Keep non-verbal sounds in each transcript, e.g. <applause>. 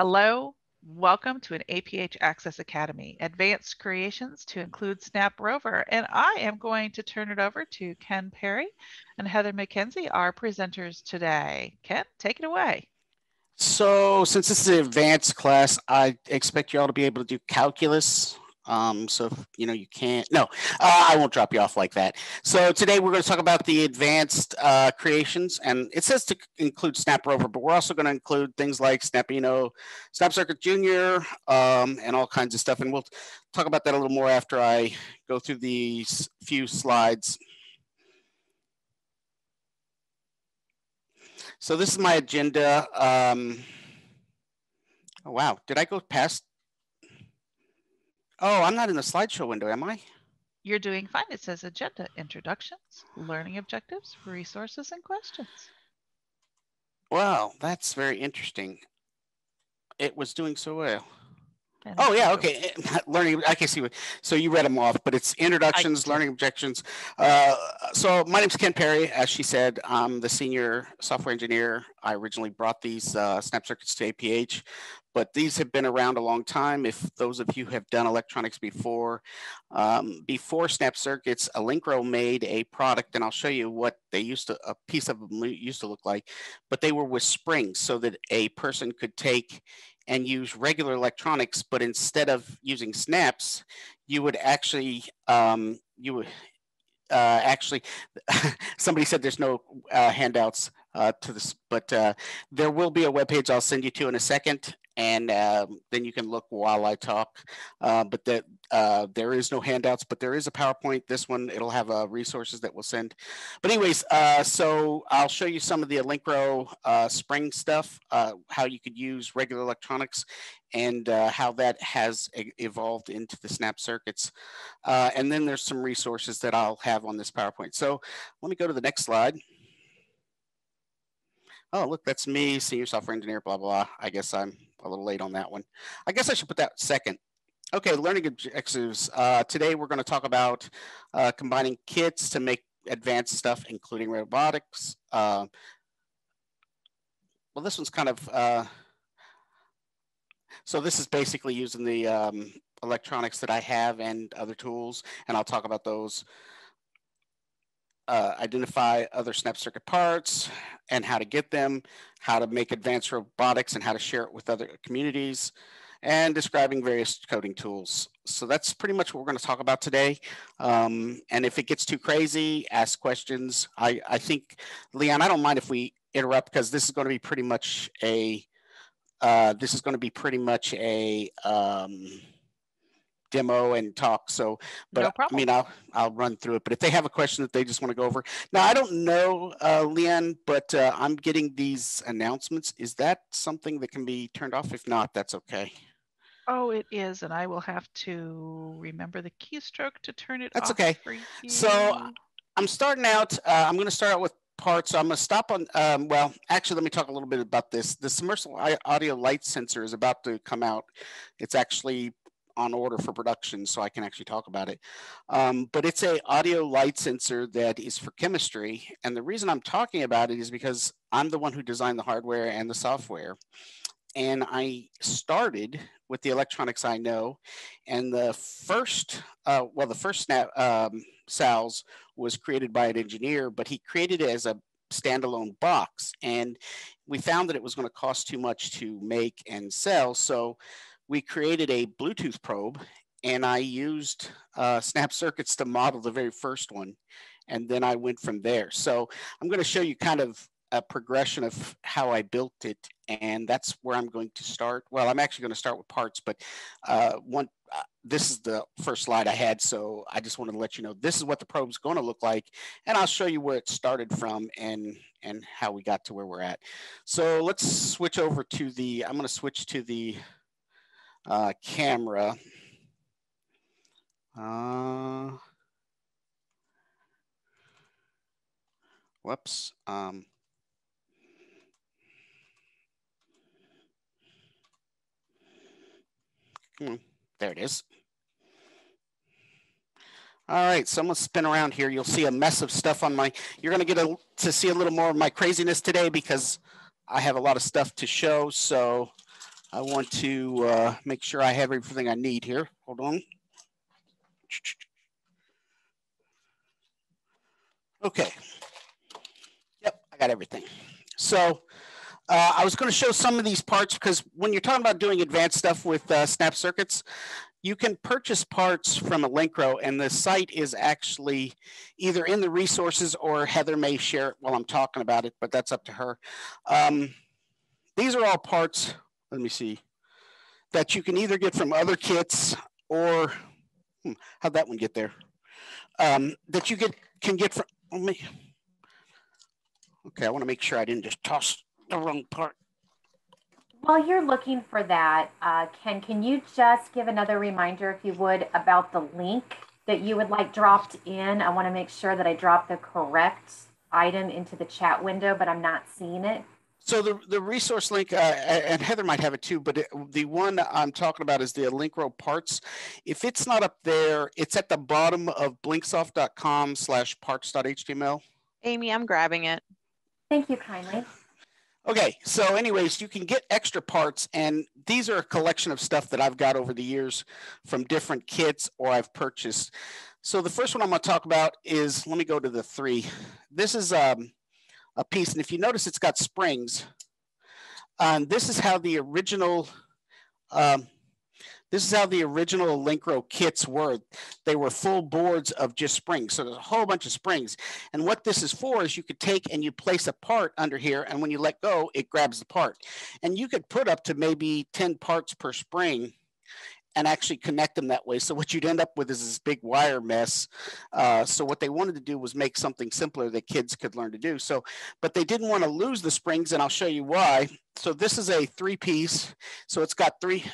Hello, welcome to an APH Access Academy, advanced creations to include Snap Rover. And I am going to turn it over to Ken Perry and Heather Mackenzie, our presenters today. Ken, take it away. So since this is an advanced class, I expect you all to be able to do calculus, um, so if, you know you can't. No, uh, I won't drop you off like that. So today we're going to talk about the advanced uh, creations, and it says to include Snap Rover, but we're also going to include things like Snapino, Snap Circuit Junior, um, and all kinds of stuff. And we'll talk about that a little more after I go through these few slides. So this is my agenda. Um, oh, wow, did I go past Oh, I'm not in the slideshow window, am I? You're doing fine. It says agenda, introductions, learning objectives, resources, and questions. Well, that's very interesting. It was doing so well. Oh yeah, okay. <laughs> Learning, I can see what. So you read them off, but it's introductions, learning objections. Uh, so my name is Ken Perry. As she said, I'm the senior software engineer. I originally brought these uh, snap circuits to APH but these have been around a long time. If those of you have done electronics before, um, before Snap Circuits, Elenco made a product, and I'll show you what they used to, a piece of them used to look like, but they were with springs so that a person could take and use regular electronics, but instead of using snaps, you would actually, um, you would, uh, actually, <laughs> somebody said there's no uh, handouts uh, to this, but uh, there will be a web page I'll send you to in a second, and um, then you can look while I talk. Uh, but that uh, there is no handouts, but there is a PowerPoint. This one, it'll have uh, resources that we'll send. But anyways, uh, so I'll show you some of the Elenco uh, Spring stuff, how you could use regular electronics and how that has evolved into the snap circuits. and then there's some resources that I'll have on this PowerPoint. So let me go to the next slide oh, look, that's me, senior software engineer, blah, blah. I guess I'm a little late on that one. I guess I should put that second. Okay, learning objectives. Uh, today we're going to talk about uh, combining kits to make advanced stuff, including robotics. Uh, well, this one's kind of, uh, so this is basically using the um, electronics that I have and other tools, and I'll talk about those uh, identify other snap circuit parts and how to get them, how to make advanced robotics and how to share it with other communities, and describing various coding tools. So that's pretty much what we're going to talk about today. Um, and if it gets too crazy, ask questions. I, I think, Leon, I don't mind if we interrupt because this is going to be pretty much a, uh, this is going to be pretty much a, um, demo and talk. So, but no I mean, I'll I'll run through it. But if they have a question that they just want to go over, now I don't know, uh, Leanne, but uh, I'm getting these announcements. Is that something that can be turned off? If not, that's okay. Oh, it is, and I will have to remember the keystroke to turn it that's off. That's okay. So I'm starting out. Uh, I'm going to start out with parts. So I'm going to stop on, um, well, actually, let me talk a little bit about this. The submersible audio light sensor is about to come out. It's actually on order for production, so I can actually talk about it. Um, but it's a audio light sensor that is for chemistry, and the reason I'm talking about it is because I'm the one who designed the hardware and the software. And I started with the electronics I know, and the first, uh, well, the first snap um, SALS was created by an engineer, but he created it as a standalone box, and we found that it was going to cost too much to make and sell. So we created a Bluetooth probe and I used uh, snap circuits to model the very first one. And then I went from there. So I'm going to show you kind of a progression of how I built it. And that's where I'm going to start. Well, I'm actually going to start with parts, but uh, one, uh, this is the first slide I had. So I just wanted to let you know, this is what the probe is going to look like. And I'll show you where it started from and, and how we got to where we're at. So let's switch over to the, I'm going to switch to the uh, camera. Uh, whoops. Um, hmm, there it is. All right, so I'm gonna spin around here. You'll see a mess of stuff on my, you're gonna get a, to see a little more of my craziness today because I have a lot of stuff to show. So I want to uh, make sure I have everything I need here. Hold on. Okay. Yep, I got everything. So uh, I was going to show some of these parts because when you're talking about doing advanced stuff with uh, snap circuits, you can purchase parts from Elenco and the site is actually either in the resources or Heather may share it while I'm talking about it, but that's up to her. Um, these are all parts, let me see, that you can either get from other kits or, hmm, how'd that one get there? Um, that you get can get from, me, okay, I wanna make sure I didn't just toss the wrong part. While you're looking for that, uh, Ken, can you just give another reminder, if you would, about the link that you would like dropped in? I want to make sure that I drop the correct item into the chat window, but I'm not seeing it. So the, the resource link, uh, and Heather might have it too, but it, the one I'm talking about is the Elenco parts. If it's not up there, it's at the bottom of blinksoft.com slash parts.html. Amy, I'm grabbing it. Thank you kindly. Okay, so anyways, you can get extra parts and these are a collection of stuff that I've got over the years from different kits or I've purchased. So the first one I'm gonna talk about is, let me go to the three. This is um, a piece and if you notice it's got springs. And this is how the original um, this is how the original Elenco kits were. They were full boards of just springs. So there's a whole bunch of springs. And what this is for is you could take and you place a part under here. And when you let go, it grabs the part. And you could put up to maybe 10 parts per spring and actually connect them that way. So what you'd end up with is this big wire mess. Uh, so what they wanted to do was make something simpler that kids could learn to do. So, but they didn't want to lose the springs, and I'll show you why. So this is a three piece. So it's got three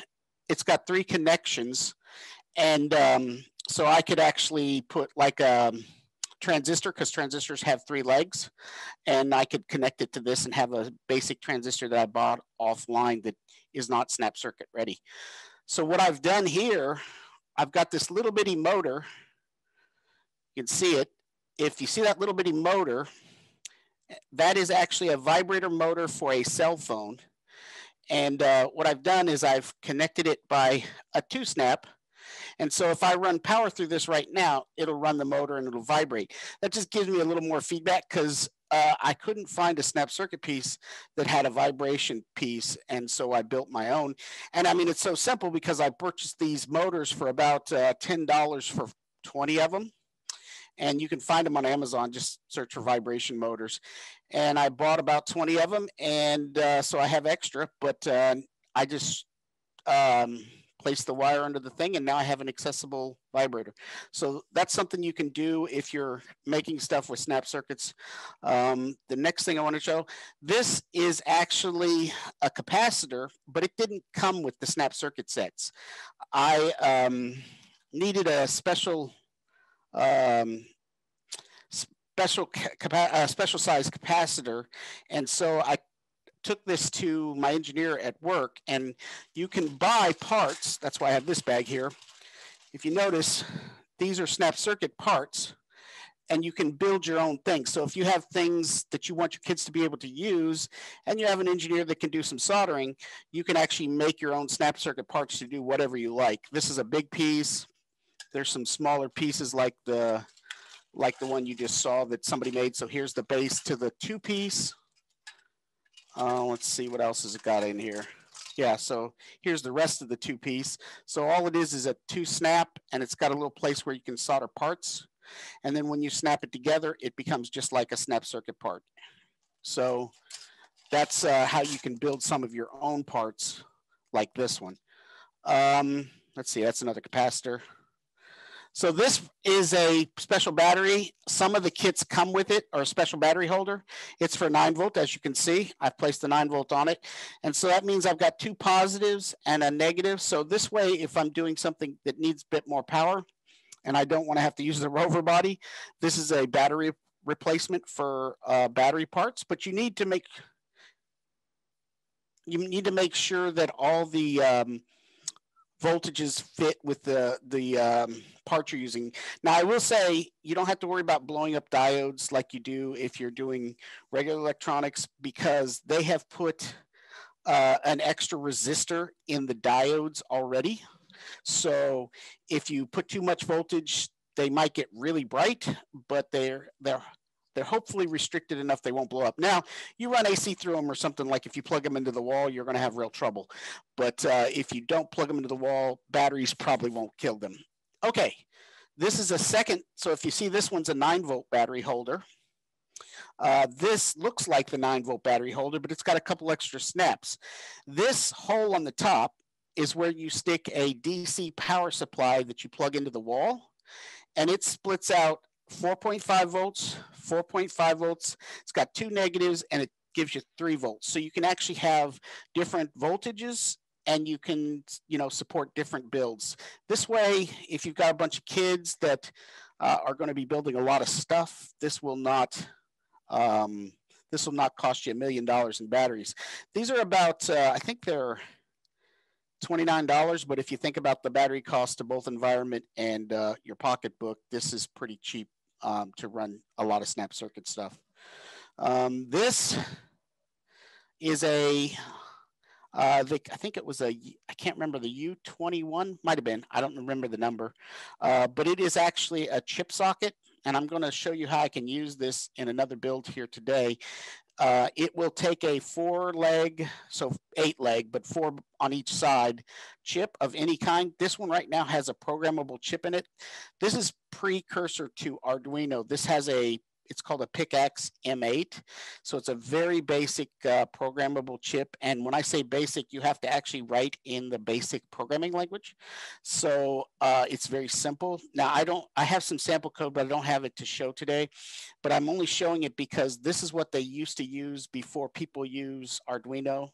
it's got three connections. And um, so I could actually put like a transistor because transistors have three legs and I could connect it to this and have a basic transistor that I bought offline that is not snap circuit ready. So what I've done here, I've got this little bitty motor. You can see it. If you see that little bitty motor, that is actually a vibrator motor for a cell phone. And uh, what I've done is I've connected it by a two snap. And so if I run power through this right now, it'll run the motor and it'll vibrate. That just gives me a little more feedback because uh, I couldn't find a snap circuit piece that had a vibration piece. And so I built my own. And I mean, it's so simple because I purchased these motors for about uh, $10 for 20 of them and you can find them on Amazon. Just search for vibration motors. And I bought about 20 of them, and uh, so I have extra, but uh, I just um, placed the wire under the thing, and now I have an accessible vibrator. So that's something you can do if you're making stuff with snap circuits. Um, the next thing I want to show, this is actually a capacitor, but it didn't come with the snap circuit sets. I um, needed a special um, special uh, special size capacitor, and so I took this to my engineer at work, and you can buy parts. That's why I have this bag here. If you notice, these are snap circuit parts and you can build your own things. So if you have things that you want your kids to be able to use and you have an engineer that can do some soldering, you can actually make your own snap circuit parts to do whatever you like. This is a big piece. There's some smaller pieces like the like the one you just saw that somebody made. So here's the base to the two piece. Uh, let's see what else has it got in here. Yeah, so here's the rest of the two piece. So all it is is a two snap and it's got a little place where you can solder parts. And then when you snap it together, it becomes just like a snap circuit part. So that's uh, how you can build some of your own parts like this one. Um, let's see, that's another capacitor. So this is a special battery. Some of the kits come with it or a special battery holder. It's for nine volt, as you can see. I've placed the nine volt on it. And so that means I've got two positives and a negative. So this way, if I'm doing something that needs a bit more power and I don't want to have to use the <laughs> rover body, this is a battery replacement for uh, battery parts, but you need to make you need to make sure that all the um, voltages fit with the the um, part you're using. Now, I will say you don't have to worry about blowing up diodes like you do if you're doing regular electronics because they have put uh, an extra resistor in the diodes already. So if you put too much voltage, they might get really bright, but they're they're they're hopefully restricted enough they won't blow up. Now, you run AC through them or something like if you plug them into the wall, you're going to have real trouble. But uh, if you don't plug them into the wall, batteries probably won't kill them. Okay, this is a second. So if you see this one's a nine volt battery holder. Uh, this looks like the nine volt battery holder, but it's got a couple extra snaps. This hole on the top is where you stick a DC power supply that you plug into the wall and it splits out 4.5 volts, 4.5 volts. It's got two negatives and it gives you three volts. So you can actually have different voltages and you can, you know, support different builds. This way, if you've got a bunch of kids that uh, are going to be building a lot of stuff, this will not um, this will not cost you a million dollars in batteries. These are about, uh, I think they're $29, but if you think about the battery cost to both environment and uh, your pocketbook, this is pretty cheap um, to run a lot of snap circuit stuff. Um, this is a, uh, the, I think it was a, I can't remember the U21, might have been, I don't remember the number, uh, but it is actually a chip socket. And I'm going to show you how I can use this in another build here today. Uh, it will take a four leg, so eight leg, but four on each side chip of any kind. This one right now has a programmable chip in it. This is precursor to Arduino. This has a it's called a PICAXE M8. So it's a very basic uh, programmable chip. And when I say basic, you have to actually write in the basic programming language. So uh, it's very simple. Now I don't, I have some sample code, but I don't have it to show today. But I'm only showing it because this is what they used to use before people use Arduino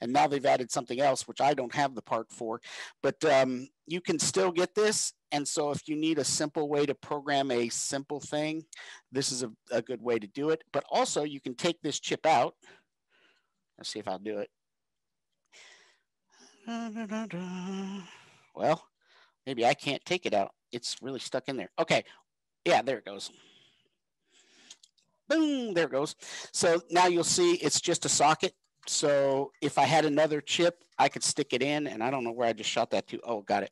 and now they've added something else which i don't have the part for but um, you can still get this and so if you need a simple way to program a simple thing, this is a, a good way to do it. But also you can take this chip out. Let's see if I'll do it. Well, maybe I can't take it out. It's really stuck in there. Okay. Yeah, there it goes. Boom, there it goes. So now you'll see it's just a socket. So if I had another chip, I could stick it in and I don't know where I just shot that to. Oh, got it.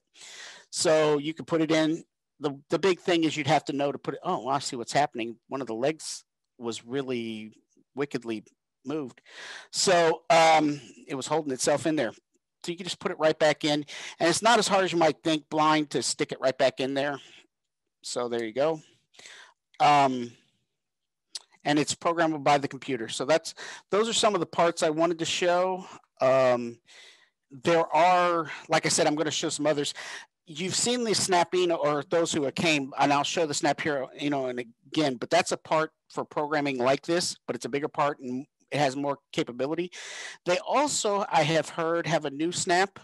So you could put it in. The, the big thing is you'd have to know to put it. Oh, I see what's happening. One of the legs was really wickedly moved. So um, it was holding itself in there. So you can just put it right back in. And it's not as hard as you might think blind to stick it right back in there. So there you go. Um, and it's programmable by the computer. So that's those are some of the parts I wanted to show. Um, there are, like I said, I'm going to show some others you've seen the snapping or those who came, and I'll show the snap here, you know, and again, but that's a part for programming like this, but it's a bigger part and it has more capability. They also, I have heard, have a new snap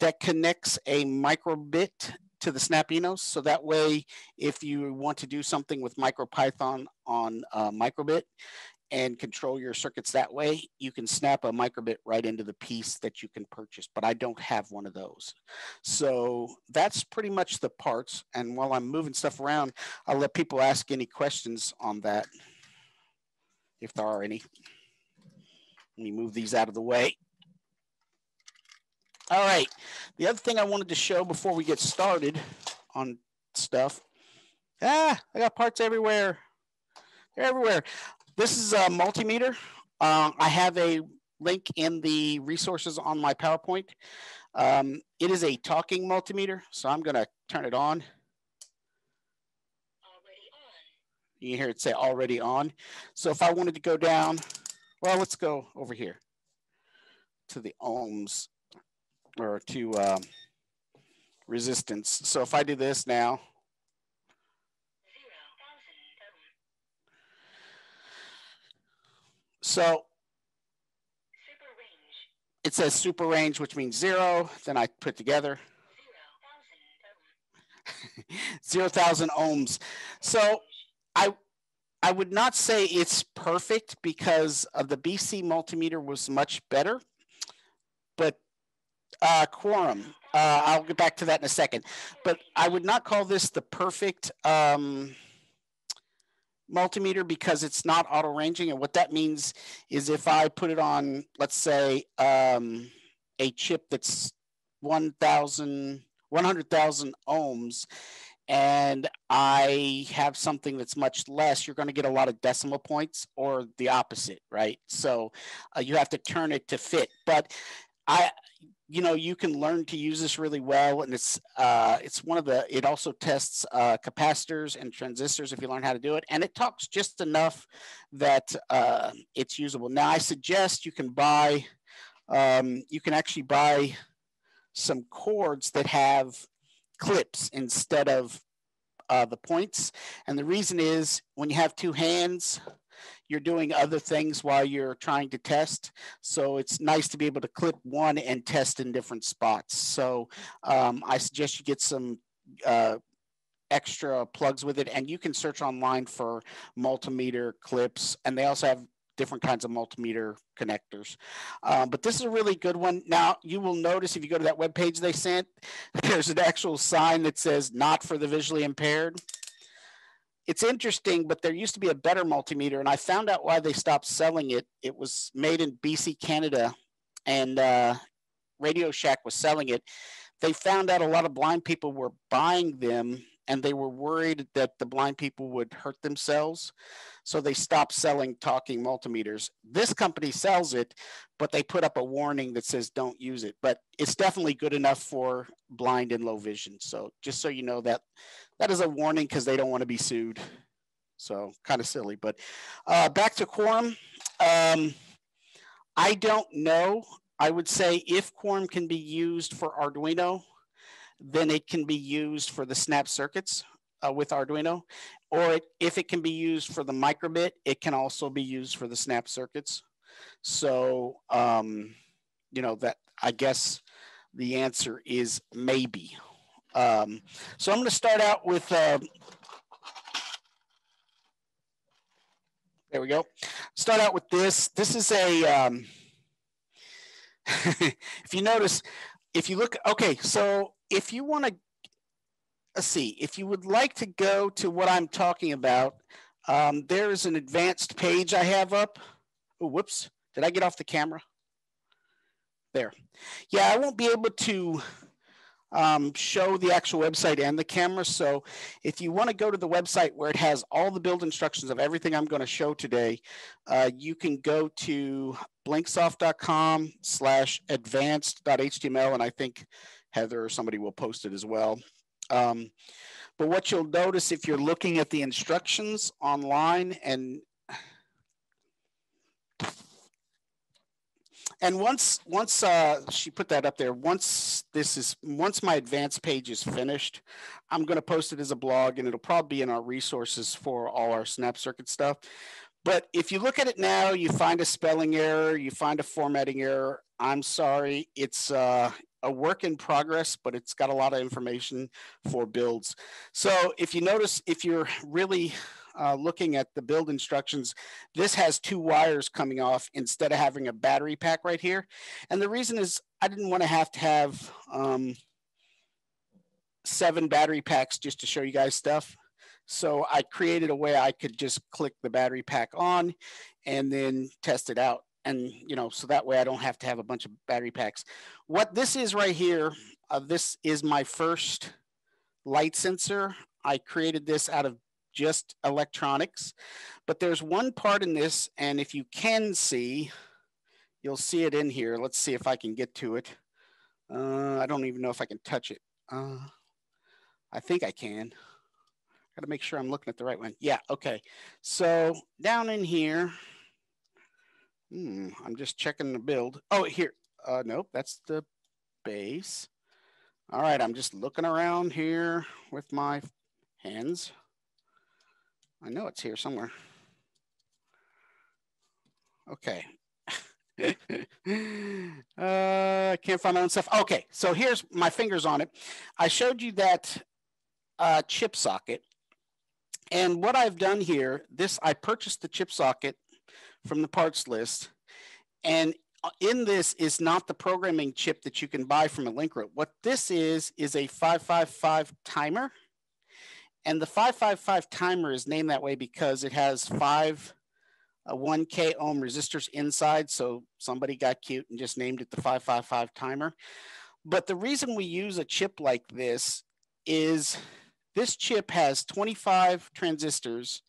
that connects a microbit to the Snapinos. So that way, if you want to do something with MicroPython on uh, microbit, and control your circuits that way, you can snap a microbit right into the piece that you can purchase, but I don't have one of those. So that's pretty much the parts. And while I'm moving stuff around, I'll let people ask any questions on that, if there are any. Let me move these out of the way. All right, the other thing I wanted to show before we get started on stuff, ah, I got parts everywhere. They're everywhere. This is a multimeter. Uh, I have a link in the resources on my PowerPoint. Um, it is a talking multimeter, so I'm going to turn it on. You hear it say already on. So if I wanted to go down, well, let's go over here to the ohms or to um, resistance. So if I do this now, So it says super range, which means zero. Then I put together <laughs> 0,000 ohms. So I I would not say it's perfect because of the BC multimeter was much better, but uh, quorum. Uh, I'll get back to that in a second. But I would not call this the perfect um, multimeter because it's not auto ranging. And what that means is if I put it on, let's say, um, a chip that's 1,000, 100,000 ohms, and I have something that's much less, you're going to get a lot of decimal points or the opposite, right? So uh, you have to turn it to fit. But I, you know, you can learn to use this really well, and it's uh, it's one of the. It also tests uh, capacitors and transistors if you learn how to do it, and it talks just enough that uh, it's usable. Now, I suggest you can buy. Um, you can actually buy some cords that have clips instead of uh, the points. And the reason is when you have two hands, you're doing other things while you're trying to test. So it's nice to be able to clip one and test in different spots. So um, I suggest you get some uh, extra plugs with it and you can search online for multimeter clips and they also have different kinds of multimeter connectors. Um, but this is a really good one. Now, you will notice if you go to that web page they sent, <laughs> there's an actual sign that says not for the visually impaired. It's interesting, but there used to be a better multimeter, and I found out why they stopped selling it. It was made in BC, Canada, and uh, Radio Shack was selling it. They found out a lot of blind people were buying them and they were worried that the blind people would hurt themselves. So they stopped selling talking multimeters. This company sells it, but they put up a warning that says don't use it. But it's definitely good enough for blind and low vision. So just so you know that that is a warning because they don't want to be sued. So kind of silly. But uh, back to Quorum. Um, I don't know. I would say if Quorum can be used for Arduino, then it can be used for the snap circuits uh, with Arduino. Or it, if it can be used for the microbit, it can also be used for the snap circuits. So, um, you know, that I guess the answer is maybe. Um, so I'm going to start out with, uh, there we go. Start out with this. This is a, um, <laughs> if you notice, if you look, okay, so if you want to, see, if you would like to go to what I'm talking about, um, there is an advanced page I have up. Oh, whoops. Did I get off the camera? There. Yeah, I won't be able to um, show the actual website and the camera. So if you want to go to the website where it has all the build instructions of everything I'm going to show today, uh, you can go to blinksoft.com slash advanced.html. And I think Heather or somebody will post it as well. Um, but what you'll notice if you're looking at the instructions online and and once once uh, she put that up there, once this is once my advanced page is finished, I'm going to post it as a blog, and it'll probably be in our resources for all our Snap Circuit stuff. But if you look at it now, you find a spelling error, you find a formatting error. I'm sorry, it's uh, a work in progress, but it's got a lot of information for builds. So if you notice, if you're really uh, looking at the build instructions, this has two wires coming off instead of having a battery pack right here. And the reason is I didn't want to have to have um, seven battery packs just to show you guys stuff. So I created a way I could just click the battery pack on and then test it out. And you know so that way i don't have to have a bunch of battery packs. What this is right here uh, this is my first light sensor. I created this out of just electronics. But there's one part in this and if you can see you'll see it in here. Let's see if i can get to it. Uh, i don't even know if i can touch it. Uh, i think i can got to make sure i'm looking at the right one yeah okay so down in here Hmm, I'm just checking the build. Oh, here. Uh, nope, that's the base. All right, I'm just looking around here with my hands. I know it's here somewhere. Okay. <laughs> uh, I can't find my own stuff. Okay, so here's my fingers on it. I showed you that uh, chip socket. And what I've done here, this I purchased the chip socket from the parts list. And uh, in this is not the programming chip that you can buy from a Linkroot. What this is, is a 555 timer. And the 555 timer is named that way because it has five uh, 1K ohm resistors inside. So somebody got cute and just named it the 555 timer. But the reason we use a chip like this is this chip has 25 transistors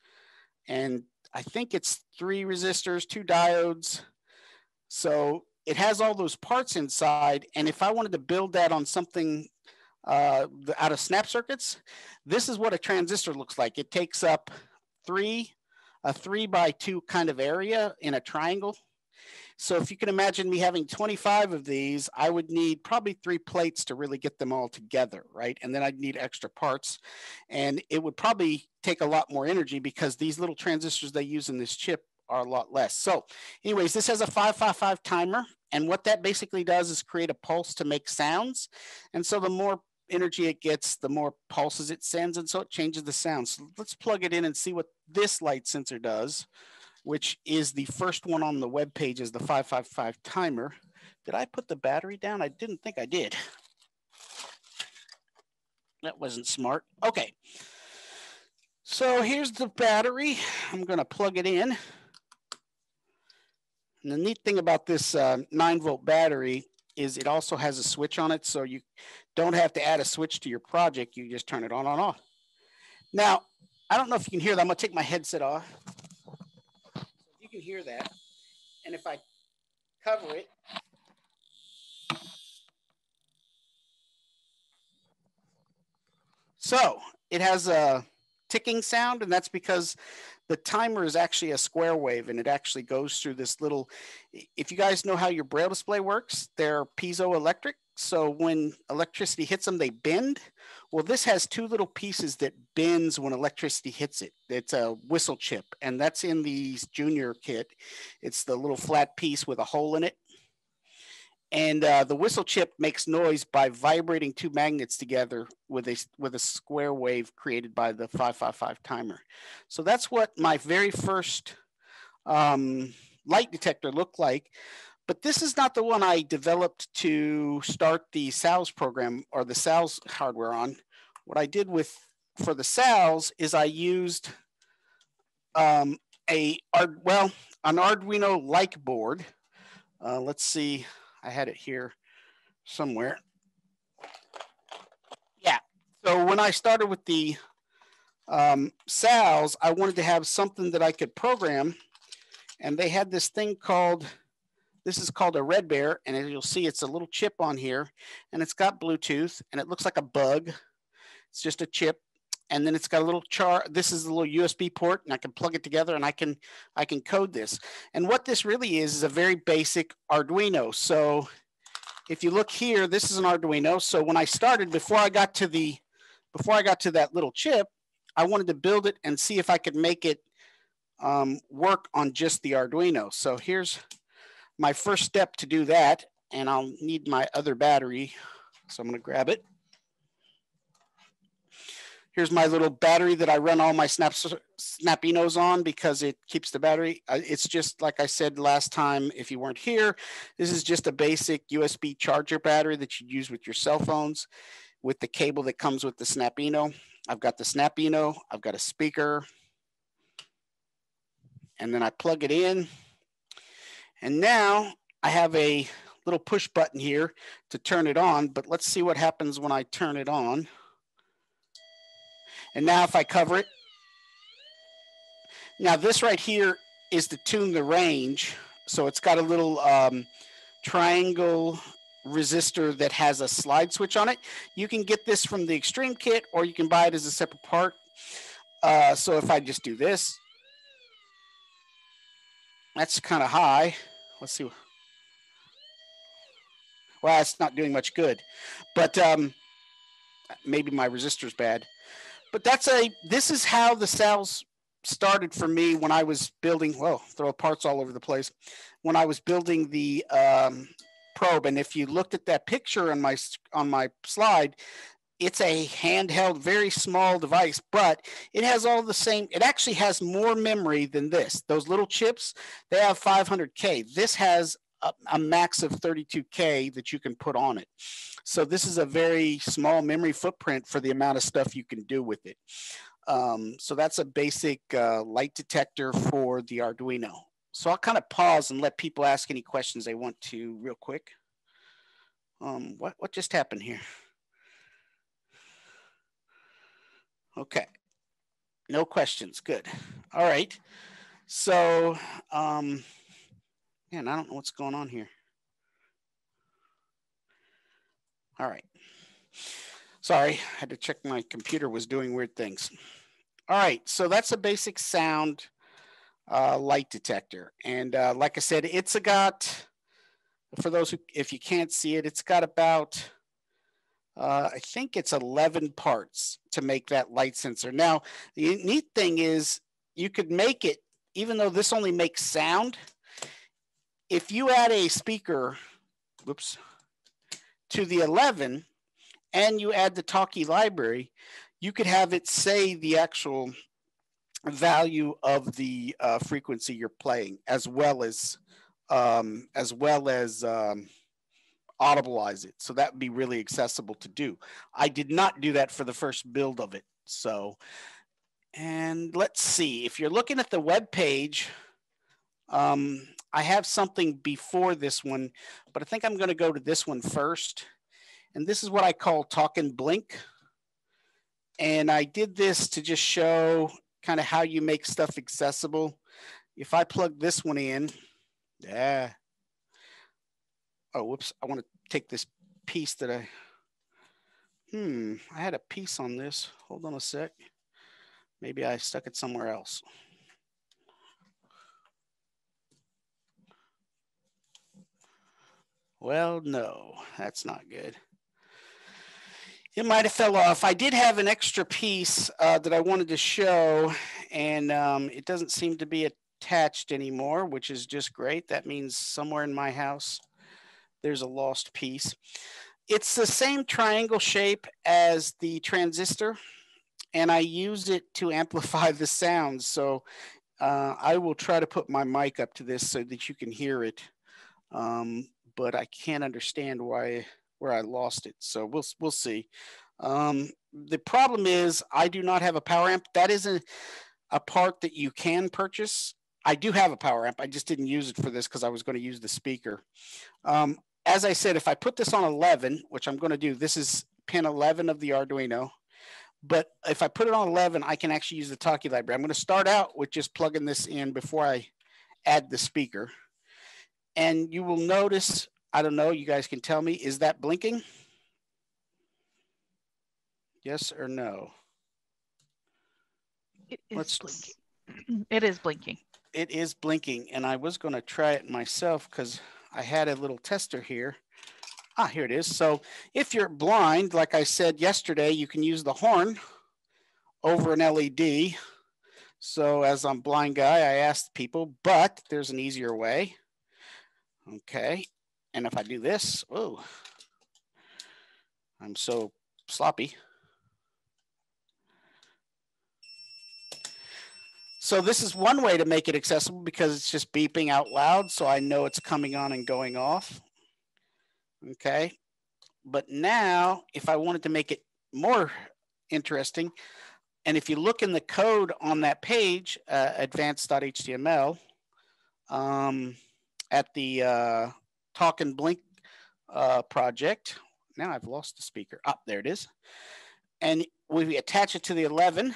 and I think it's three resistors, two diodes. So it has all those parts inside. And if I wanted to build that on something uh, out of snap circuits, this is what a transistor looks like. It takes up three, a three by two kind of area in a triangle. So if you can imagine me having 25 of these, I would need probably three plates to really get them all together, right? And then I'd need extra parts. And it would probably take a lot more energy because these little transistors they use in this chip are a lot less. So anyways, this has a 555 timer. And what that basically does is create a pulse to make sounds. And so the more energy it gets, the more pulses it sends. And so it changes the sound. So let's plug it in and see what this light sensor does which is the first one on the web page is the 555 timer. Did I put the battery down? I didn't think I did. That wasn't smart. Okay. So here's the battery. I'm going to plug it in. And the neat thing about this uh, 9 volt battery is it also has a switch on it. So you don't have to add a switch to your project. You just turn it on, on, off. Now, I don't know if you can hear that. I'm going to take my headset off can hear that. And if I cover it, so it has a ticking sound and that's because the timer is actually a square wave and it actually goes through this little, if you guys know how your braille display works, they're piezoelectric. So when electricity hits them, they bend. Well, this has two little pieces that bends when electricity hits it. It's a whistle chip, and that's in the junior kit. It's the little flat piece with a hole in it. And uh, the whistle chip makes noise by vibrating two magnets together with a, with a square wave created by the 555 timer. So that's what my very first um, light detector looked like but this is not the one I developed to start the SALS program or the SALS hardware on. What I did with for the SALS is I used um, a well an Arduino like board. Uh, let's see, I had it here somewhere. Yeah. So when I started with the um, SALS, I wanted to have something that I could program, and they had this thing called this is called a Red Bear, and as you'll see, it's a little chip on here, and it's got Bluetooth, and it looks like a bug. It's just a chip, and then it's got a little char. This is a little USB port, and I can plug it together, and I can I can code this. And what this really is is a very basic Arduino. So if you look here, this is an Arduino. So when I started, before I got to the before I got to that little chip, I wanted to build it and see if I could make it um, work on just the Arduino. So here's my first step to do that, and I'll need my other battery. So I'm gonna grab it. Here's my little battery that I run all my snaps, Snapinos on because it keeps the battery. It's just like I said last time, if you weren't here, this is just a basic USB charger battery that you use with your cell phones with the cable that comes with the Snapino. I've got the Snapino, I've got a speaker, and then I plug it in and now I have a little push button here to turn it on, but let's see what happens when I turn it on. And now if I cover it, now this right here is to tune the range. So it's got a little um, triangle resistor that has a slide switch on it. You can get this from the Extreme Kit or you can buy it as a separate part. Uh, so if I just do this, that's kind of high. Let's see. Well, it's not doing much good, but um, maybe my resistor's bad. But that's a. This is how the SALS started for me when I was building. Well, throw parts all over the place. When I was building the um, probe, and if you looked at that picture on my on my slide, it's a handheld, very small device, but it has all the same. It actually has more memory than this. Those little chips, they have 500K. This has a, a, max of 32K that you can put on it. So this is a very small memory footprint for the amount of stuff you can do with it. Um, so that's a basic uh, light detector for the Arduino. So I'll kind of pause and let people ask any questions they want to real quick. Um, what, what just happened here? Okay. No questions. Good. All right. So, um, man, I don't know what's going on here. All right. Sorry, I had to check my computer was doing weird things. All right, so that's a basic sound uh, light detector. And uh, like I said, it's got, for those who, if you can't see it, it's got about uh, I think it's 11 parts to make that light sensor. Now, the neat thing is you could make it, even though this only makes sound, if you add a speaker, whoops, to the 11 and you add the talkie library, you could have it say the actual value of the uh, frequency you're playing as well as um, as well as um, audibleize it. So that would be really accessible to do. I did not do that for the first build of it. So, and let's see, if you're looking at the web page, um, I have something before this one, but I think I'm going to go to this one first. And this is what I call talk and blink. And I did this to just show kind of how you make stuff accessible. If I plug this one in, yeah, oh, whoops, I want to take this piece that I, hmm, I had a piece on this. Hold on a sec. Maybe I stuck it somewhere else. Well, no, that's not good. It might have fell off. I did have an extra piece uh, that I wanted to show, and um, it doesn't seem to be attached anymore, which is just great. That means somewhere in my house there's a lost piece. It's the same triangle shape as the transistor, and I use it to amplify the sound. So uh, I will try to put my mic up to this so that you can hear it, um, but I can't understand why where I lost it. So we'll we'll see. Um, the problem is I do not have a power amp. That isn't a part that you can purchase. I do have a power amp. I just didn't use it for this because I was going to use the speaker. Um, as I said, if I put this on 11, which I'm going to do, this is pin 11 of the Arduino. But if I put it on 11, I can actually use the Talkie library. I'm going to start out with just plugging this in before I add the speaker. And you will notice, I don't know, you guys can tell me, is that blinking? Yes or no? It is Let's, blinking. <clears throat> It is blinking. It is blinking. And I was going to try it myself because I had a little tester here. Ah, here it is. So if you're blind, like I said yesterday, you can use the horn over an LED. So as I'm blind guy, I asked people, but there's an easier way. Okay. And if I do this, oh, I'm so sloppy. So this is one way to make it accessible because it's just beeping out loud. So I know it's coming on and going off. Okay. But now if I wanted to make it more interesting, and if you look in the code on that page, uh, advanced.html, um, at the uh, Talk and Blink uh, project, now I've lost the speaker. Up oh, there it is. And we attach it to the 11.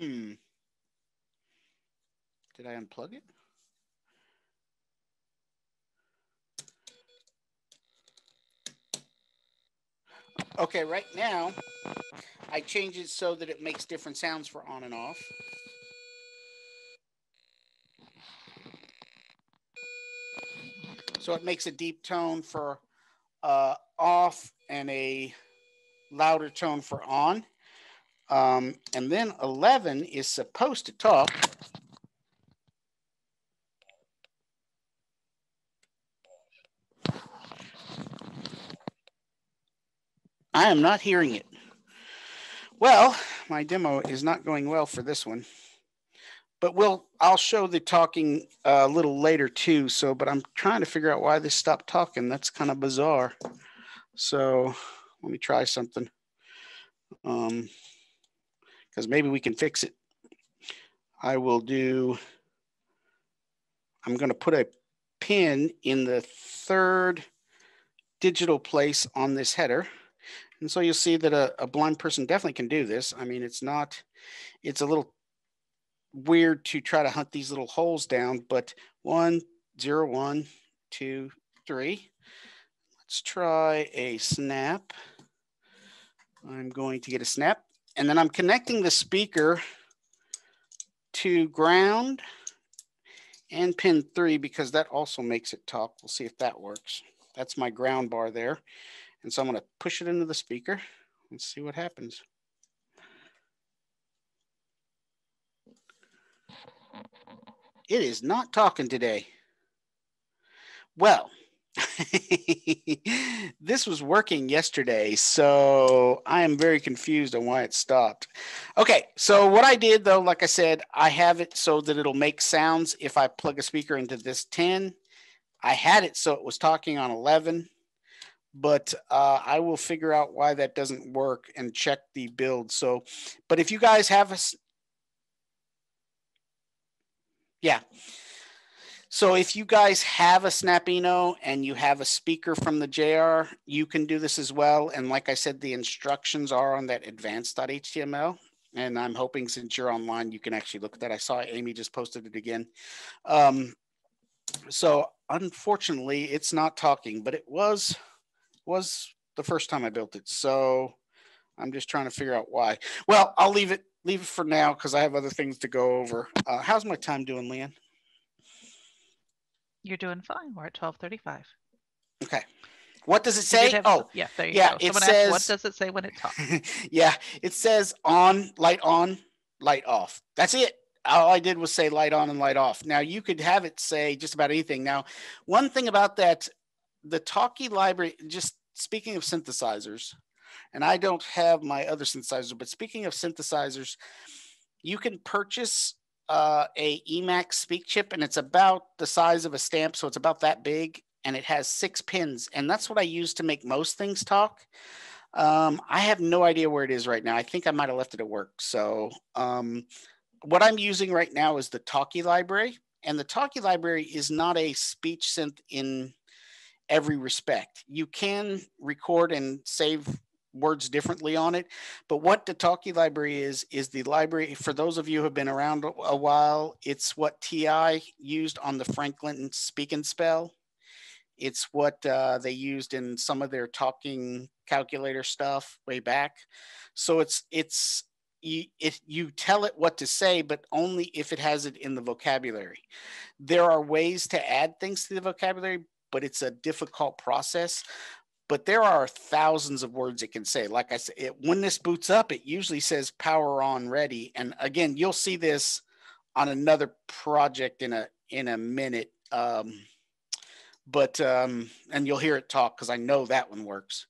Hmm. Did I unplug it? Okay, right now, I change it so that it makes different sounds for on and off. So it makes a deep tone for uh, off and a louder tone for on. Um, and then 11 is supposed to talk. I am not hearing it. Well, my demo is not going well for this one, but we'll, I'll show the talking uh, a little later too. So, but I'm trying to figure out why this stopped talking. That's kind of bizarre. So let me try something. Um, because maybe we can fix it. I will do, I'm going to put a pin in the third digital place on this header. And so you'll see that a, a blind person definitely can do this. I mean, it's not, it's a little weird to try to hunt these little holes down, but one, zero, one, two, three. Let's try a snap. I'm going to get a snap and then I'm connecting the speaker to ground and pin three because that also makes it talk. We'll see if that works. That's my ground bar there. And so I'm gonna push it into the speaker and see what happens. It is not talking today. Well, <laughs> this was working yesterday, so I am very confused on why it stopped. Okay, so what I did though, like I said, I have it so that it'll make sounds if I plug a speaker into this 10. I had it so it was talking on 11, but uh, I will figure out why that doesn't work and check the build. So, but if you guys have a, yeah. So if you guys have a Snapino and you have a speaker from the JR, you can do this as well. And like I said, the instructions are on that advanced.html. And I'm hoping since you're online, you can actually look at that. I saw Amy just posted it again. Um, so unfortunately, it's not talking, but it was was the first time I built it. So I'm just trying to figure out why. Well, I'll leave it leave it for now because I have other things to go over. Uh, how's my time doing, Leanne? You're doing fine. We're at 1235. Okay. What does it say? Have, oh, yeah, there you yeah, go. It says, asked, what does it say when it talks? <laughs> yeah, it says on, light on, light off. That's it. All I did was say light on and light off. Now you could have it say just about anything. Now, one thing about that, the Talkie library, just speaking of synthesizers, and I don't have my other synthesizer, but speaking of synthesizers, you can purchase uh, a Emic speak chip and it's about the size of a stamp. So it's about that big and it has six pins. And that's what I use to make most things talk. Um, I have no idea where it is right now. I think I might have left it at work. So um, what I'm using right now is the Talkie library. And the Talkie library is not a speech synth in every respect. You can record and save words differently on it. But what the Talkie library is, is the library, for those of you who have been around a while, it's what TI used on the Franklin Speak and Spell. It's what uh, they used in some of their talking calculator stuff way back. So it's, it's, you, you tell it what to say, but only if it has it in the vocabulary. There are ways to add things to the vocabulary, but it's a difficult process but there are thousands of words it can say. Like I said, it, when this boots up, it usually says power on ready. And again, you'll see this on another project in a in a minute. Um, but um, and you'll hear it talk because I know that one works.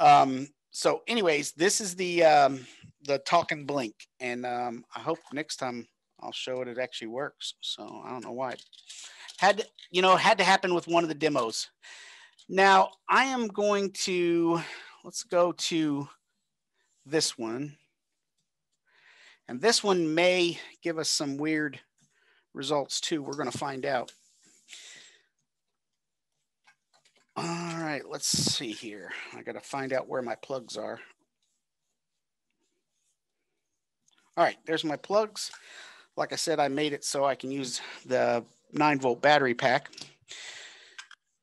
Um, so, anyways, this is the um, the talk and blink, and um, I hope next time I'll show it. It actually works. So I don't know why. Had you know had to happen with one of the demos. Now I am going to, let's go to this one. And this one may give us some weird results too. We're going to find out. All right, let's see here. I got to find out where my plugs are. All right, there's my plugs. Like I said, I made it so I can use the 9 volt battery pack.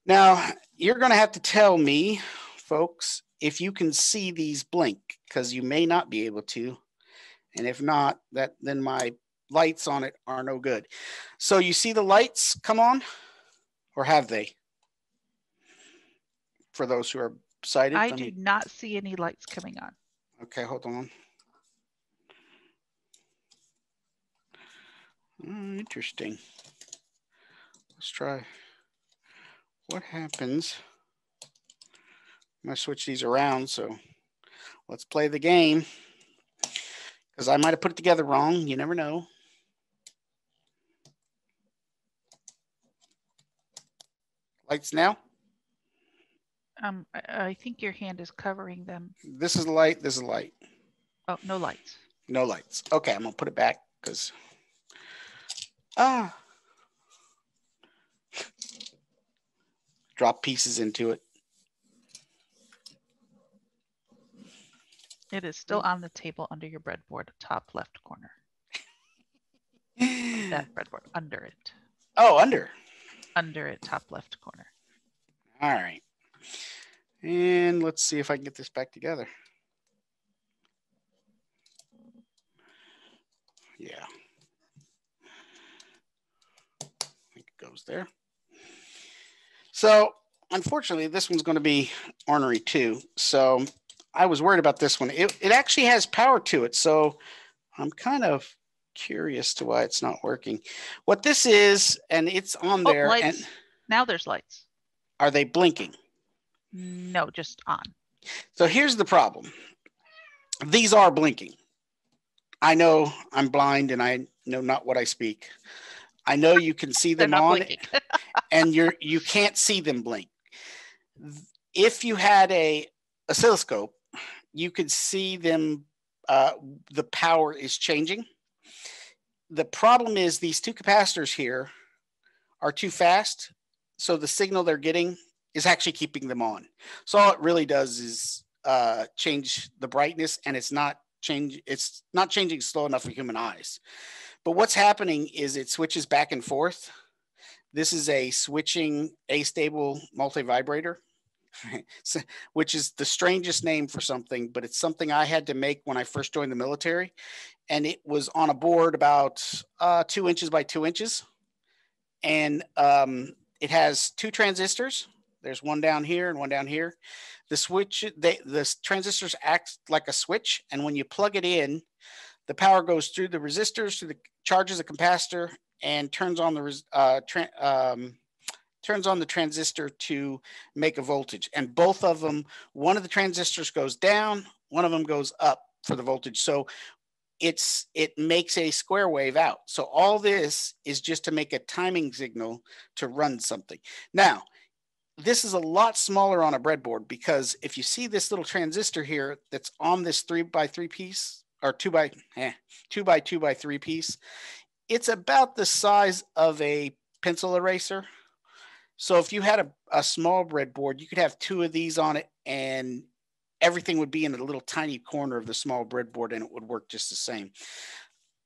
Now, you're going to have to tell me, folks, if you can see these blink, because you may not be able to. And if not, that then my lights on it are no good. So you see the lights come on, or have they? For those who are sighted, I do me... not see any lights coming on. Okay, hold on. Mm, interesting. Let's try what happens? I'm gonna switch these around, so let's play the game. Because I might have put it together wrong. You never know. Lights now? Um, I, I think your hand is covering them. This is light, this is light. Oh, no lights. No lights. Okay, I'm gonna put it back because ah drop pieces into it. It is still on the table under your breadboard, top left corner. <laughs> that breadboard, under it. Oh, under. Under it, top left corner. All right. And let's see if I can get this back together. Yeah. I think it goes there. So unfortunately, this one's going to be ornery too. So I was worried about this one. It, it actually has power to it. So I'm kind of curious to why it's not working. What this is, and it's on Oh, there. and Now there's lights. are they blinking? No, just on. So here's the problem. These are blinking. I know I'm blind and I know not what I speak. I know you can see <laughs> them on <laughs> and you're you can't see them blink. If you had a oscilloscope, you could see them uh, the power is changing. The problem is these two capacitors here are too fast, so the signal they're getting is actually keeping them on. So all it really does is uh, change the brightness, and it's not change. It's not changing slow enough for human eyes. But what's happening is it switches back and forth. This is a switching astable multivibrator, <laughs> so- which is the strangest name for something, but it's something I had to make when I first joined the military. And it was on a board about uh, two inches by two inches. And um, it has two transistors. There's one down here and one down here. The switch, they, the transistors act like a switch. And when you plug it in, the power goes through the resistors, through the charges a capacitor, and turns on the uh, um, turns on the transistor to make a voltage. And both of them, one of the transistors goes down, one of them goes up for the voltage. So it's it makes a square wave out. So all this is just to make a timing signal to run something. Now, this is a lot smaller on a breadboard because if you see this little transistor here that's on this three by three piece or two by eh, two by two by three piece, it's about the size of a pencil eraser. So if you had a, a small breadboard, you could have two of these on it and everything would be in a little tiny corner of the small breadboard and it would work just the same.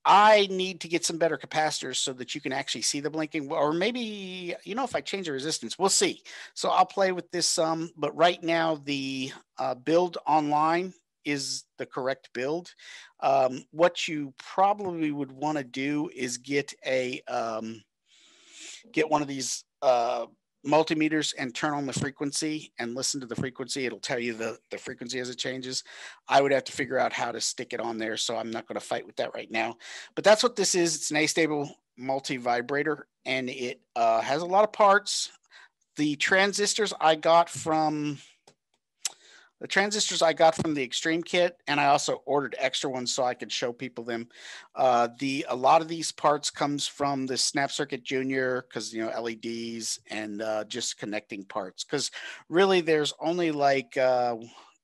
I need to get some better capacitors so that you can actually see the blinking, or maybe, you know, if I change the resistance, we'll see. So I'll play with this some, but right now the uh, build online is the correct build. Um, what you probably would want to do is get a um, get one of these uh, multimeters and turn on the frequency and listen to the frequency. It'll tell you the, the frequency as it changes. I would have to figure out how to stick it on there. So I'm not going to fight with that right now. But that's what this is. It's an astable multi-vibrator and it uh, has a lot of parts. The transistors I got from the transistors I got from the Extreme Kit, and I also ordered extra ones so I could show people them. Uh, the a lot of these parts comes from the Snap Circuit Junior because you know LEDs and uh, just connecting parts. Because really, there's only like uh,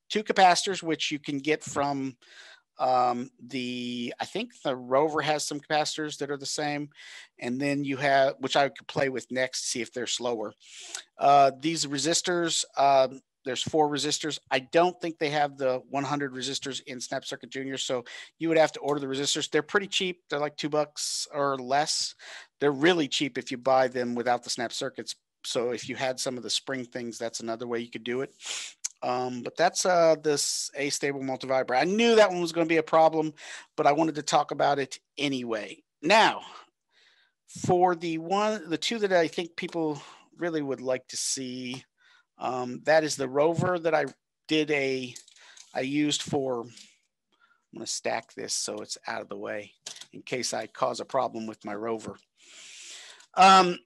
two capacitors which you can get from um, the I think the Rover has some capacitors that are the same, and then you have which I could play with next, to see if they're slower. Uh, these resistors. Um, there's four resistors. I don't think they have the 100 resistors in Snap Circuit Junior, so you would have to order the resistors. They're pretty cheap. They're like two bucks or less. They're really cheap if you buy them without the Snap Circuits. So if you had some of the spring things, that's another way you could do it. Um, but that's uh, this astable multivibra. I knew that one was going to be a problem, but I wanted to talk about it anyway. Now, for the one, the two that I think people really would like to see. Um, that is the rover that I did a, I used for, I'm to stack this so it's out of the way in case I cause a problem with my rover. Um,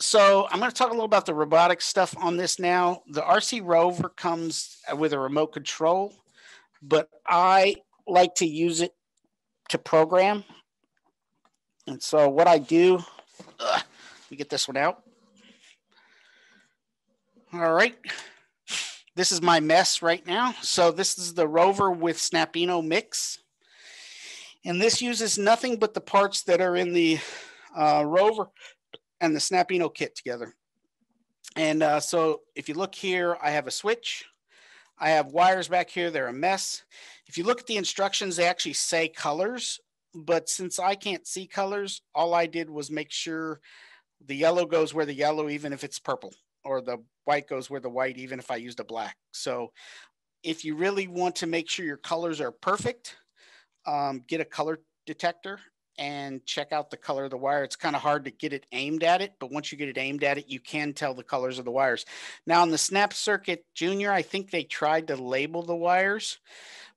so I'm going to talk a little about the robotic stuff on this now. The RC rover comes with a remote control, but I like to use it to program. And so what I do, ugh, let me get this one out. All right. This is my mess right now. So this is the Rover with Snapino mix. And this uses nothing but the parts that are in the uh, Rover and the Snapino kit together. And uh, so if you look here, I have a switch. I have wires back here. They're a mess. If you look at the instructions, they actually say colors. But since I can't see colors, all I did was make sure the yellow goes where the yellow, even if it's purple or the white goes where the white, even if I used a black. So if you really want to make sure your colors are perfect, um, get a color detector and check out the color of the wire. It's kind of hard to get it aimed at it, but once you get it aimed at it, you can tell the colors of the wires. Now on the Snap Circuit Junior, I think they tried to label the wires,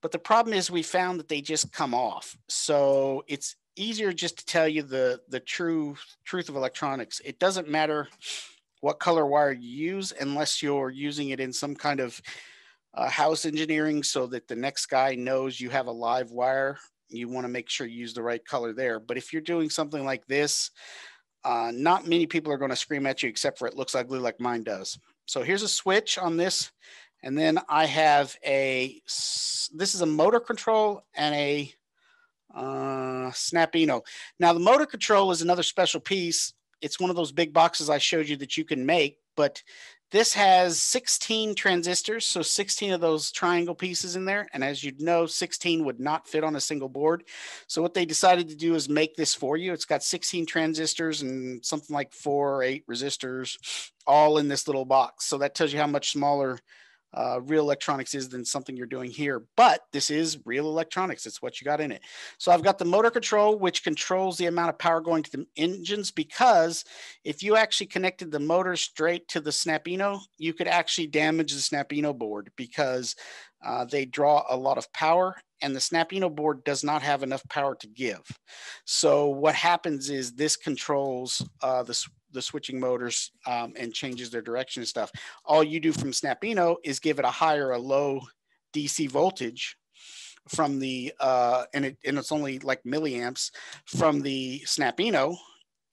but the problem is we found that they just come off. So it's easier just to tell you the, the true truth of electronics. It doesn't matter what color wire you use unless you're using it in some kind of uh, house engineering so that the next guy knows you have a live wire. You want to make sure you use the right color there. But if you're doing something like this, uh, not many people are going to scream at you except for it looks ugly like mine does. So here's a switch on this. And then I have a, this is a motor control and a uh, Snapino. Now the motor control is another special piece it's one of those big boxes I showed you that you can make, but this has 16 transistors, so 16 of those triangle pieces in there. And as you'd know, 16 would not fit on a single board. So what they decided to do is make this for you. It's got 16 transistors and something like four or eight resistors all in this little box. So that tells you how much smaller uh, real electronics is than something you're doing here. But this is real electronics. It's what you got in it. So I've got the motor control, which controls the amount of power going to the engines because if you actually connected the motor straight to the Snapino, you could actually damage the Snapino board because uh, they draw a lot of power and the Snapino board does not have enough power to give. So what happens is this controls uh, the the switching motors um, and changes their direction and stuff. All you do from Snapino is give it a high or a low DC voltage from the uh, and it and it's only like milliamps from the Snapino,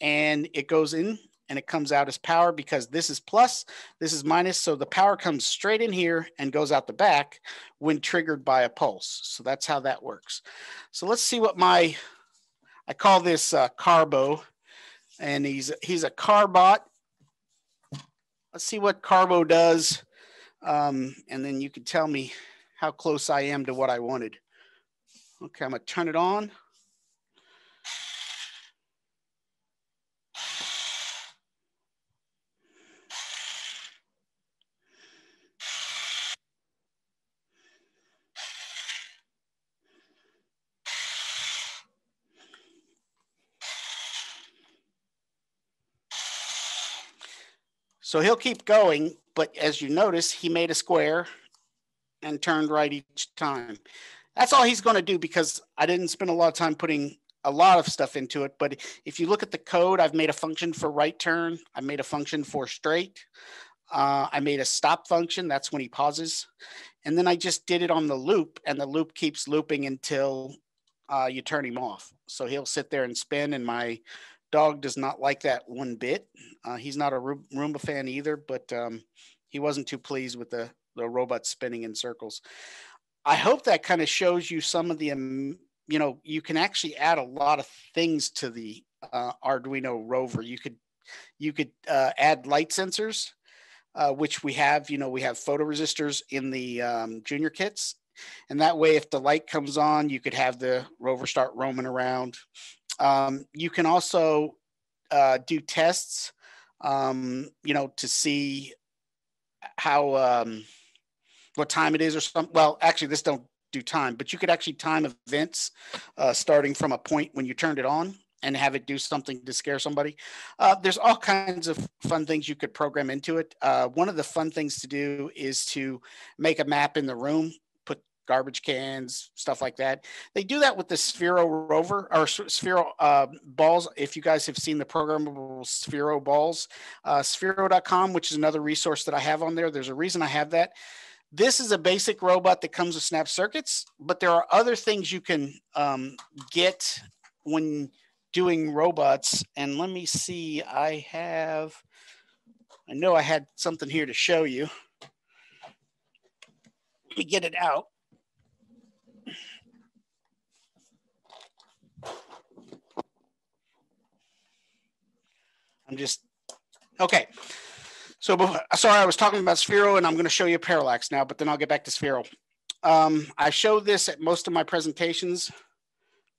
and it goes in and it comes out as power because this is plus, this is minus. So the power comes straight in here and goes out the back when triggered by a pulse. So that's how that works. So let's see what my, I call this uh, Carbo and he's he's a Carbot. Let's see what Carbo does, um, and then you can tell me how close I am to what I wanted. Okay, I'm gonna turn it on. So he'll keep going, but as you notice, he made a square and turned right each time. That's all he's going to do because I didn't spend a lot of time putting a lot of stuff into it. But if you look at the code, I've made a function for right turn. I made a function for straight. Uh, I made a stop function. That's when he pauses. And then I just did it on the loop and the loop keeps looping until uh, you turn him off. So he'll sit there and spin and my dog does not like that one bit. Uh, he's not a Roomba fan either, but um, he wasn't too pleased with the, the robot spinning in circles. I hope that kind of shows you some of the, um, you know, you can actually add a lot of things to the uh, Arduino Rover. You could, you could uh, add light sensors, uh, which we have. You know, we have photoresistors in the um, junior kits, and that way, if the light comes on, you could have the rover start roaming around. Um, you can also uh, do tests, um, you know, to see how um, what time it is or something. Well, actually, this don't do time, but you could actually time events uh, starting from a point when you turned it on and have it do something to scare somebody. Uh, there's all kinds of fun things you could program into it. Uh, one of the fun things to do is to make a map in the room garbage cans, stuff like that. They do that with the Sphero rover or Sphero uh, balls. If you guys have seen the programmable Sphero balls, uh, Sphero.com, which is another resource that I have on there. There's a reason I have that this is a basic robot that comes with snap circuits, but there are other things you can um, get when doing robots. And let me see, I have, I know I had something here to show you. Let me get it out. I'm just, okay. So sorry, I was talking about Sphero and I'm going to show you Parallax now, but then I'll get back to Sphero. Um, I show this at most of my presentations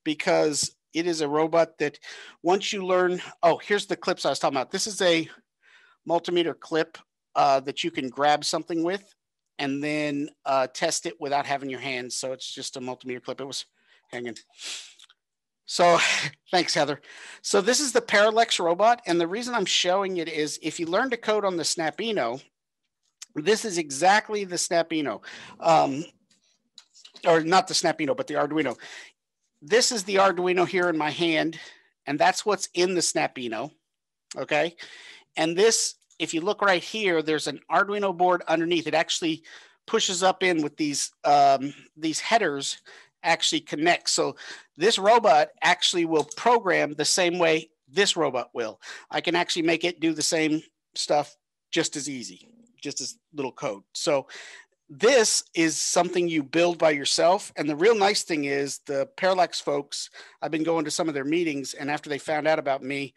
because it is a robot that once you learn, oh, here's the clips I was talking about. This is a multimeter clip uh, that you can grab something with and then uh, test it without having your hands. So it's just a multimeter clip. It was hanging. So <laughs> thanks, Heather. So this is the Parallax robot. And the reason I'm showing it is if you learn to code on the Snapino, this is exactly the Snapino. Um, or not the Snapino, but the Arduino. This is the Arduino here in my hand, and that's what's in the Snapino. Okay. And this, if you look right here, there's an Arduino board underneath. It actually pushes up in with these um, these headers actually connect. So this robot actually will program the same way this robot will. I can actually make it do the same stuff just as easy, just as little code. So this is something you build by yourself. And the real nice thing is the Parallax folks, I've been going to some of their meetings and after they found out about me,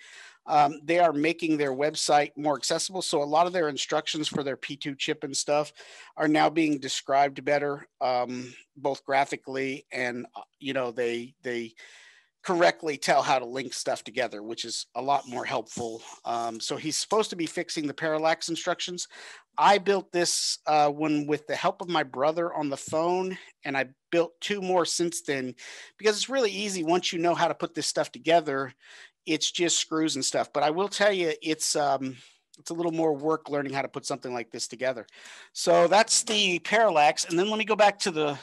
um, they are making their website more accessible. So a lot of their instructions for their P2 chip and stuff are now being described better, um, both graphically and uh, you know they they correctly tell how to link stuff together, which is a lot more helpful. Um, so he's supposed to be fixing the parallax instructions. I built this uh, one with the help of my brother on the phone, and I built two more since then because it's really easy once you know how to put this stuff together it's just screws and stuff. But I will tell you, it's um, it's a little more work learning how to put something like this together. So that's the parallax. And then let me go back to the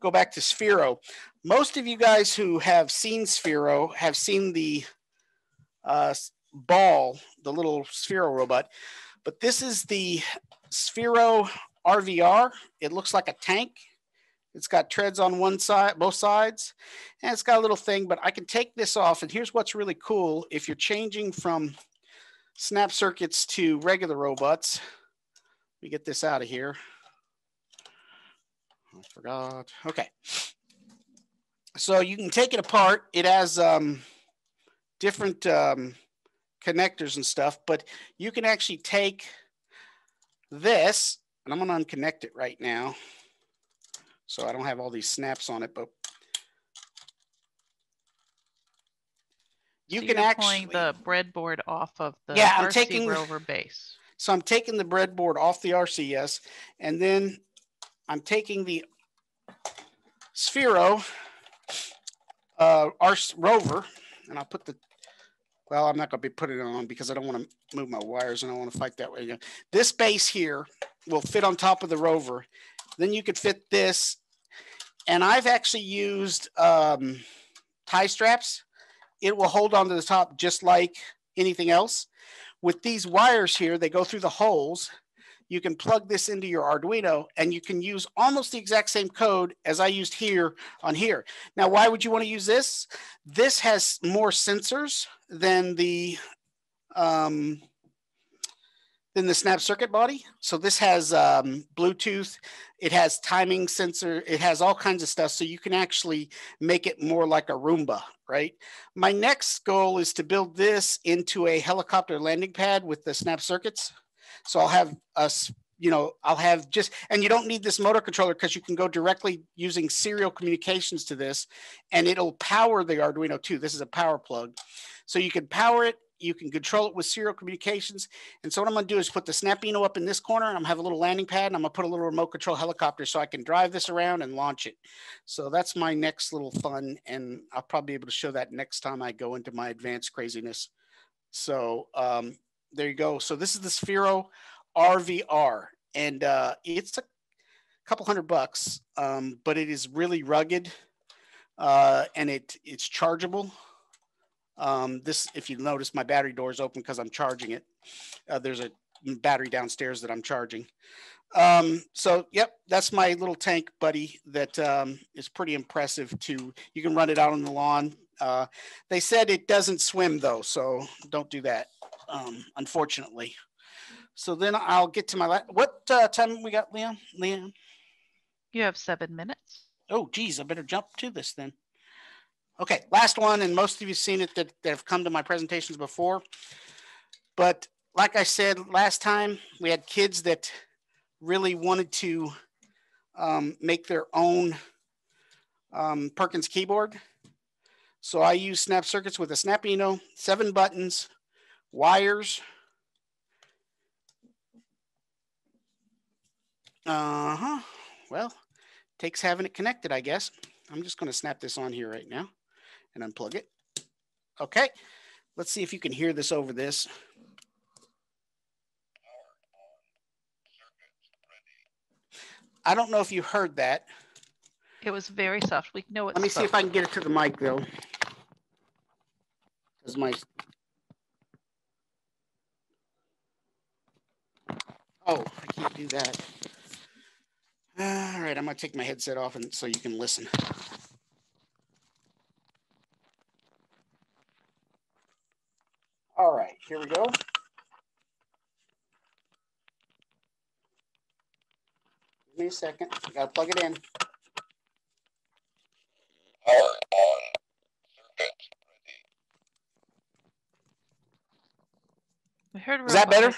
go back to Sphero. Most of you guys who have seen Sphero have seen the uh, ball, the little Sphero robot. But this is the Sphero RVR. It looks like a tank. It's got treads on one side, both sides, and it's got a little thing, but I can take this off. And here's what's really cool. If you're changing from snap circuits to regular robots, let me get this out of here. I forgot. Okay. So you can take it apart. It has um, different um, connectors and stuff, but you can actually take this, and I'm going to unconnect it right now. So I don't have all these snaps on it, but you so can actually the breadboard off of the yeah, I'm taking, rover base. So I'm taking the breadboard off the RCS, and then I'm taking the Sphero uh, our rover, and I'll put the well, I'm not going to be putting it on because I don't want to move my wires and I want to fight that way. again. This base here will fit on top of the rover then you could fit this. And I've actually used um, tie straps. It will hold onto the top just like anything else. With these wires here, they go through the holes. You can plug this into your Arduino and you can use almost the exact same code as I used here on here. Now, why would you want to use this? This has more sensors than the um, than the snap circuit body. So this has um, Bluetooth, it has timing sensor, it has all kinds of stuff. So you can actually make it more like a Roomba, right? My next goal is to build this into a helicopter landing pad with the snap circuits. So I'll have us, you know, I'll have just, and you don't need this motor controller because you can go directly using serial communications to this and it'll power the Arduino too. This is a power plug. So you can power it you can control it with serial communications. And so what I'm to do is put the Snapino up in this corner. I'm to have a little landing pad and I'm to put a little remote control helicopter so I can drive this around and launch it. So that's my next little fun. And I'll probably be able to show that next time I go into my advanced craziness. So um, there you go. So this is the Sphero RVR and uh, it's a couple hundred bucks, um, but it is really rugged uh, and it it's chargeable. Um, this, if you notice, my battery door is open because I'm charging it. Uh, there's a battery downstairs that I'm charging. Um, so yep, that's my little tank buddy that um, is pretty impressive too. You can run it out on the lawn. Uh, they said it doesn't swim though, so don't do that, um, unfortunately. So then I'll get to my, la- what uh, time we got, Leon? Leon? You have seven minutes. Oh, geez, I better jump to this then. Okay, last one, and most of you've seen it that, that have come to my presentations before. But like I said last time, we had kids that really wanted to um, make their own um, Perkins keyboard. So I use snap circuits with a Snapino, seven buttons, wires. Uh-huh. Well, takes having it connected, I guess. I'm just going to snap this on here right now and unplug it. Okay. Let's see if you can hear this over this. I don't know if you heard that. It was very soft. We know it. Let me see if I can get it to the mic though. Because my Oh, I can't do that. All right, I'm gonna take my headset off and so you can listen. All right, here we go. Give me a second. I gotta plug it in. We heard Is that better?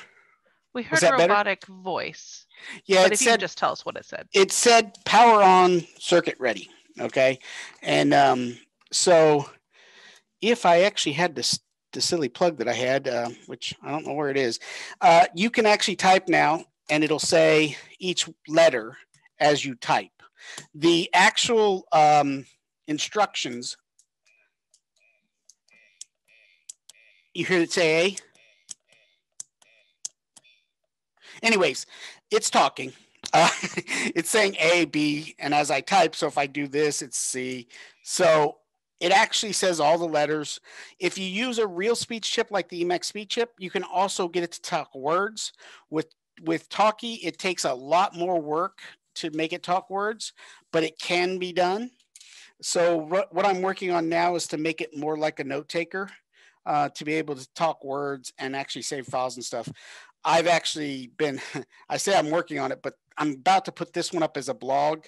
We heard that better? robotic voice. Yeah, but it if you said just tell us what it said. it said power on circuit ready. Okay. And um, so if I actually had this the silly plug that I had, uh, which I don't know where it is, uh, you can actually type now and it'll say each letter as you type. The actual um, instructions, you hear it say A? Anyways, it's talking. Uh, <laughs> it's saying A, B, and as I type, so if I do this, it's C. So it actually says all the letters. If you use a real speech chip like the Emic speech chip, you can also get it to talk words. With with Talkie, it takes a lot more work to make it talk words, but it can be done. So what I'm working on now is to make it more like a note taker, uh, to be able to talk words and actually save files and stuff. I've actually been, <laughs> I say I'm working on it, but I'm about to put this one up as a blog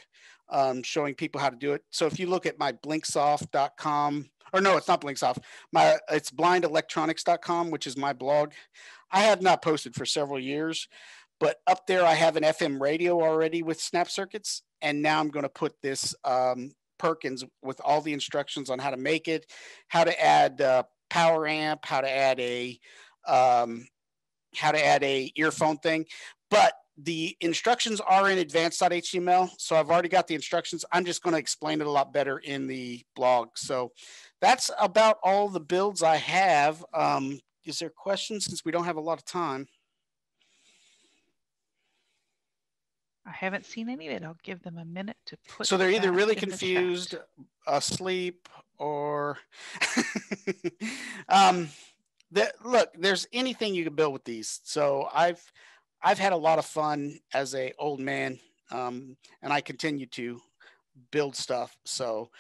um, showing people how to do it. So if you look at my blinksoft.com, or no, it's not Blinksoft, my, it's blindelectronics.com, which is my blog. I have not posted for several years, but up there I have an FM radio already with snap circuits. And now I'm going to put this um, Perkins with all the instructions on how to make it, how to add uh, power amp, how to add a um, how to add a earphone thing, but the instructions are in advanced.html. So I've already got the instructions. I'm just going to explain it a lot better in the blog. So that's about all the builds I have. Um, is there questions since we don't have a lot of time? I haven't seen any of it. I'll give them a minute to put. So they're either really confused, asleep, or <laughs> um, the, look. There's anything you can build with these. So I've I've had a lot of fun as a old man, um, and I continue to build stuff. So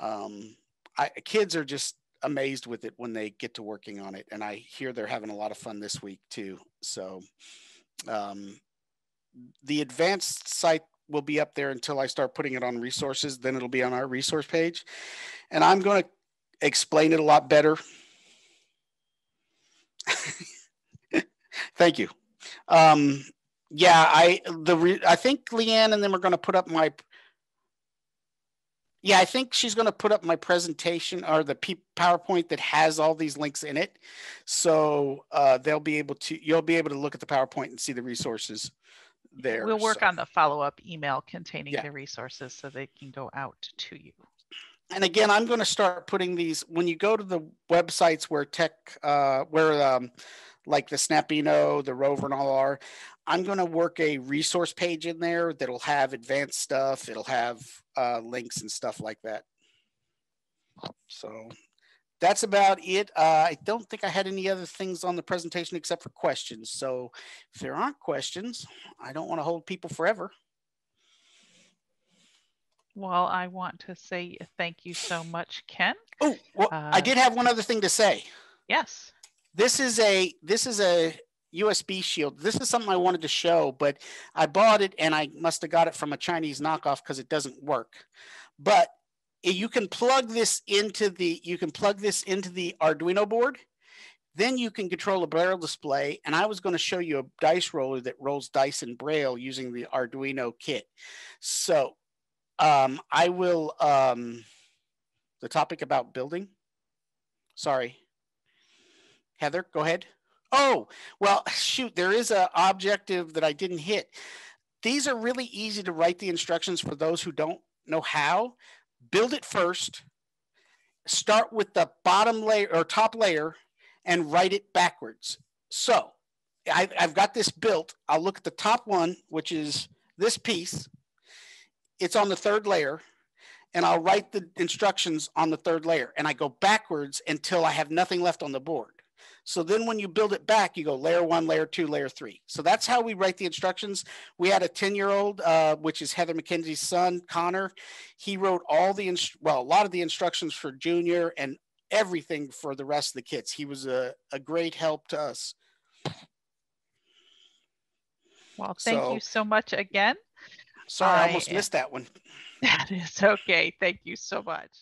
um, I, kids are just amazed with it when they get to working on it, and I hear they're having a lot of fun this week too. So um, the advanced site will be up there until I start putting it on resources. Then it'll be on our resource page, and I'm going to explain it a lot better. <laughs> Thank you. Um, yeah, I the re, I think Leanne and then we're going to put up my. Yeah, I think she's going to put up my presentation or the P- PowerPoint that has all these links in it, so uh, they'll be able to. You'll be able to look at the PowerPoint and see the resources there. We'll work so. on the follow-up email containing Yeah. the resources so they can go out to you. and again, I'm going to start putting these when you go to the websites where tech, uh, where um, like the Snapino, the Rover, and all are. I'm going to work a resource page in there that'll have advanced stuff. It'll have uh, links and stuff like that. So that's about it. Uh, I don't think I had any other things on the presentation except for questions. So if there aren't questions, I don't want to hold people forever. Well, I want to say thank you so much, Ken. Oh, well, uh, I did have one other thing to say. Yes. This is a this is a USB shield. This is something I wanted to show, but I bought it and I must have got it from a Chinese knockoff because it doesn't work. But you can plug this into the you can plug this into the Arduino board. Then you can control a braille display. And I was going to show you a dice roller that rolls dice in braille using the Arduino kit. So um, I will um, the topic about building. Sorry. Heather, go ahead. Oh, well, <laughs> shoot, there is an objective that I didn't hit. These are really easy to write the instructions for those who don't know how build it first, start with the bottom layer or top layer and write it backwards. So I, have got this built. I'll look at the top one, which is this piece. It's on the third layer and I'll write the instructions on the third layer and I go backwards until I have nothing left on the board. So then when you build it back, you go layer one, layer two, layer three. So that's how we write the instructions. We had a 10 year old, uh, which is Heather Mackenzie's son, Connor. He wrote all the, well, a lot of the instructions for junior and everything for the rest of the kids. He was a, a great help to us. Well, thank so, you so much again. Sorry, I almost missed that one. <laughs> That is okay. Thank you so much.